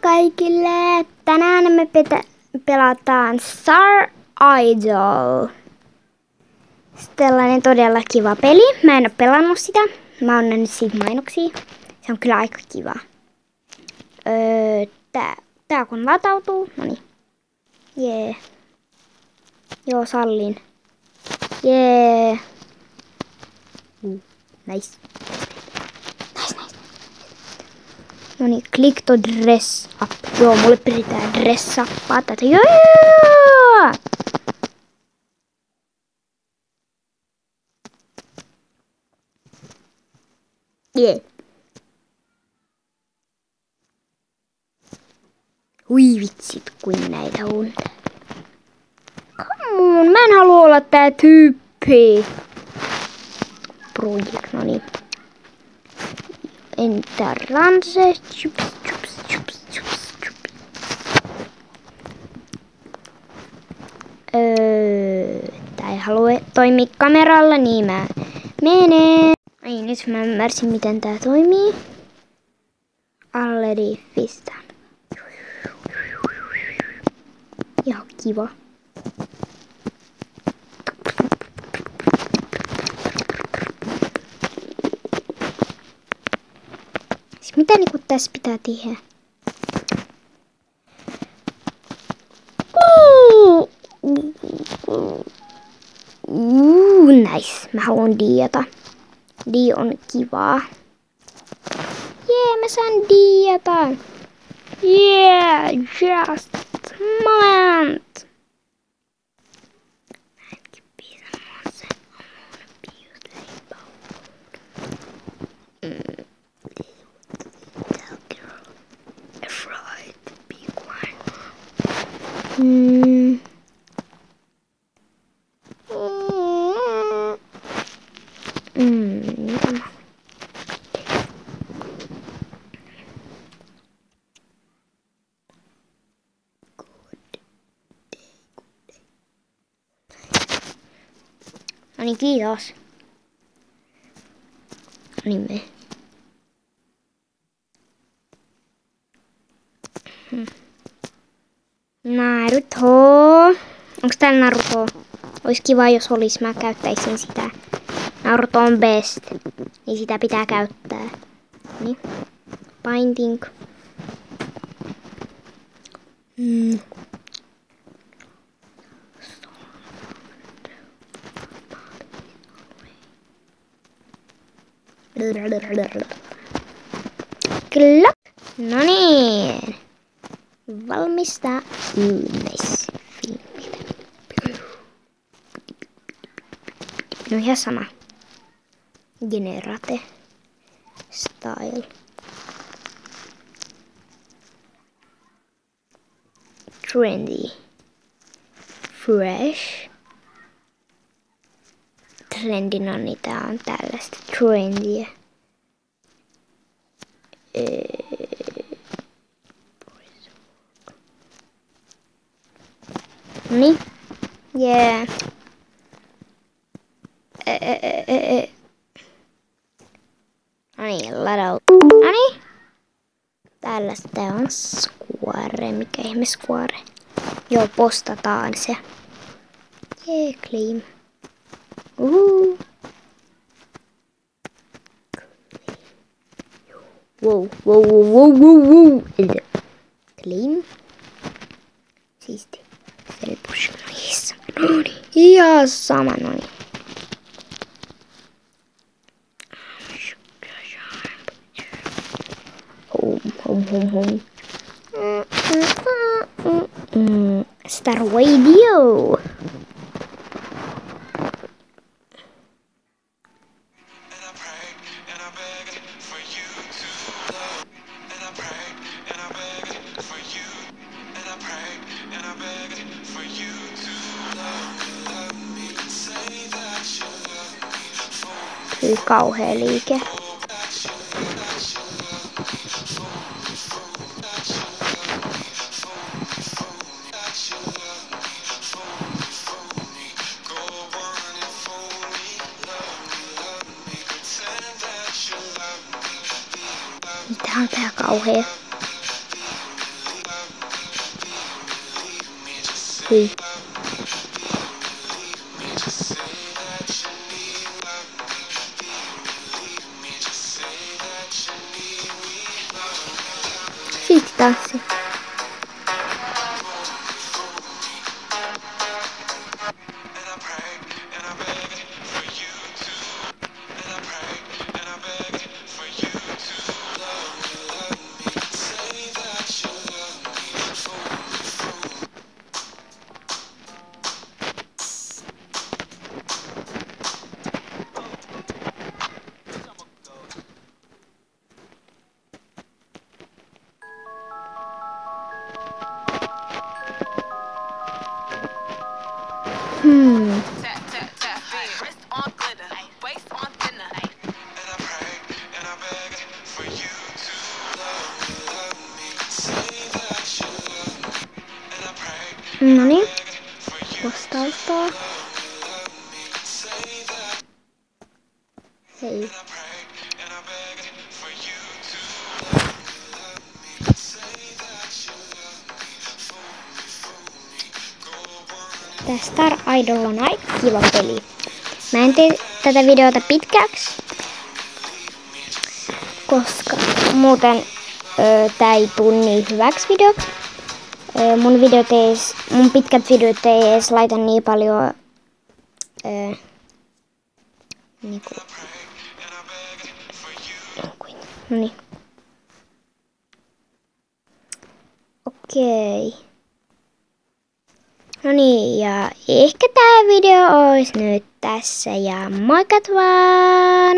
kaikille! Tänään me petä, pelataan Star Idol. Tällainen todella kiva peli. Mä en ole pelannut sitä. Mä oon nähnyt siitä mainoksia. Se on kyllä aika kiva. Öö, tää, tää kun latautuu, no niin. Jee. Yeah. Joo, sallin. Jee. Yeah. Uh, nice. No niin, click to dress up. Joo, mulle pitää dress uppaa tätä. Joo, Yeah. Hui vitsit, kuin näitä on. Come on, mä en halua olla tää tyyppi. Project, no niin. Enter ranse. Chups, chups, chups, chups, chups. Öö, ei halua toimia kameralla, niin mä menen. Ai nyt mä ymmärsin miten tää toimii. Alle diffistä. Ihan kiva. Mitä niinku tässä pitää tehdä? Uh, nice. Mä haluan dieta. Di on kivaa. Jee, mä saan dieta. Yeah, just moment. Mm. Mm. Mm. No niin, kiitos. No niin, me. Hmm. Naruto. Onks täällä Naruto? Olisi kiva, jos olisi. Mä käyttäisin sitä. Naruto on best. Niin sitä pitää käyttää. Niin. Binding. Mm. Kyllä. No niin. Valmista. Nice. No ihan sama. Generate. Style. Trendy. Fresh. Trendi, no tää on tällaista trendiä. Niin. Yeah. E, e, e, e. No niin, ladau. No niin. Tällaista on Square. Mikä ihme Square? Joo, postataan se. Jee, yeah, claim. Uhu. Wow, wow, wow, wow, wow, wow. Claim. Siisti. Selpush. Yes. No niin. Ihan sama, no niin. Home, kauheeliike. Tää on tää kauhea. Hyi. Siisti tanssi. Pray No niin. for you Vastausta. love me. Say that Hei. Tää Star Idol on aika kiva peli. Mä en tee tätä videota pitkäksi, koska muuten ö, tää ei tuu niin hyväksi videoksi. Mun, videot ees- mun pitkät videot ei edes laita niin paljon ö, niinku, niin no niin. Okei. No niin, ja ehkä tämä video olisi nyt tässä ja moikat vaan!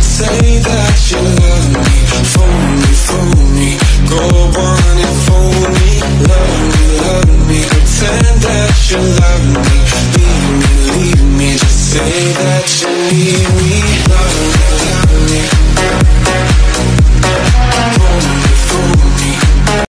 Say that you love me. Fool me, fool me. Go